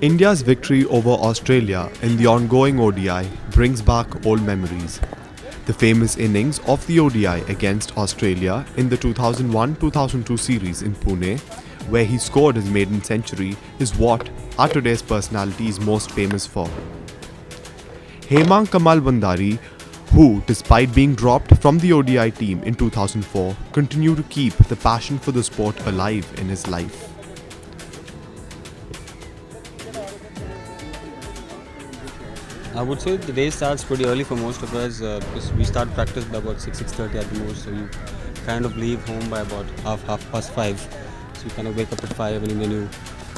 India's victory over Australia in the ongoing ODI brings back old memories. The famous innings of the ODI against Australia in the 2001 2002 series in Pune, where he scored his maiden century, is what our today's personality is most famous for. Hemang Kamal Badani, who, despite being dropped from the ODI team in 2004, continued to keep the passion for the sport alive in his life. I would say the day starts pretty early for most of us uh, because we start practice by about 6 6:30 at the most. So you kind of leave home by about half half past five. So you kind of wake up at five and then you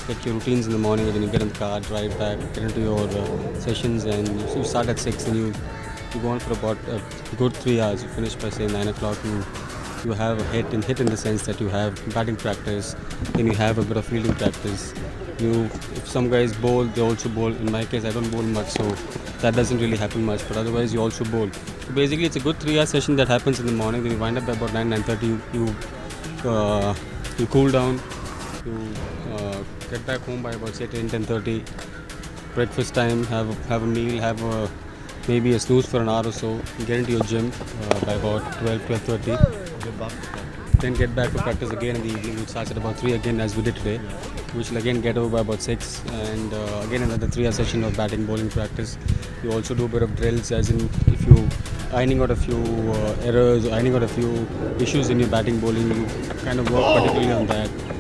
get your routines in the morning and then you get in the car, drive back, get into your uh, sessions and so you start at six and you you go on for about a good three hours. You finish by say nine o'clock. You you have a hit and hit in the sense that you have batting practice, then you have a bit of fielding practice. You, if some guys bowl, they also bowl. In my case, I don't bowl much, so that doesn't really happen much. But otherwise, you also bowl. So basically, it's a good three-hour session that happens in the morning. Then you wind up by about nine, nine thirty. You you, uh, you cool down. You uh, get back home by about say 10, 10:30. Breakfast time. Have have a meal. Have a maybe a snooze for an hour or so. Get into your gym uh, by about 12, 12:30 then get back to practice again in the evening, which starts at about 3 again as we did today, which will again get over by about 6 and uh, again another 3 hour session of batting bowling practice. You also do a bit of drills as in if you ironing out a few uh, errors ironing out a few issues in your batting bowling, you kind of work particularly on that.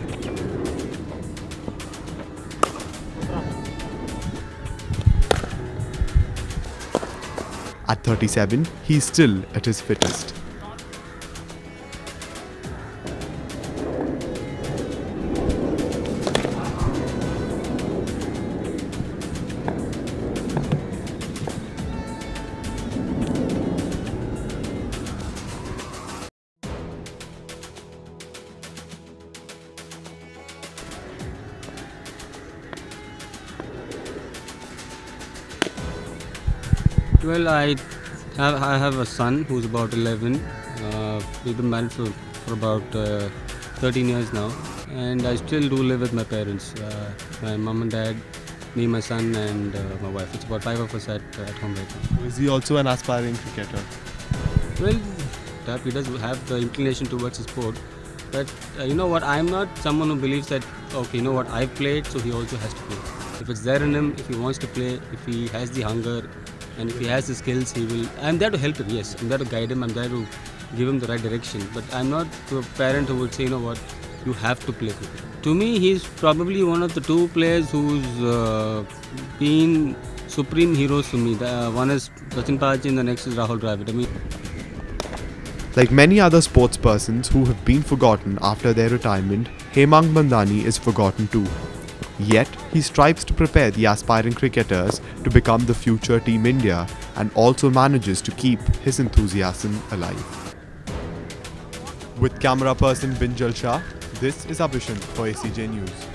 37, he's still at his fittest. Well, I I have a son who's about 11. Uh, we've been married for, for about uh, 13 years now, and I still do live with my parents. Uh, my mom and dad, me, my son, and uh, my wife. It's about five of us at, at home right now. Is he also an aspiring cricketer? Well, he does have the inclination towards the sport, but uh, you know what? I'm not someone who believes that okay, you know what? I've played, so he also has to play. If it's there in him, if he wants to play, if he has the hunger, and if he has the skills he will i'm there to help him yes. I'm there to guide him i'm there to give him the right direction. But i'm not a parent who would say you know what? You have to play cricket. To me he's probably one of the two players who's uh, been supreme heroes to me. The, uh, one is Sachin Parchi and the next is Rahul Dravid. I mean like many other sports persons who have been forgotten after their retirement, Hemang Badani is forgotten too. Yet, he strives to prepare the aspiring cricketers to become the future Team India and also manages to keep his enthusiasm alive. With camera person Binjal Shah, this is Abhishyant for ACJ News.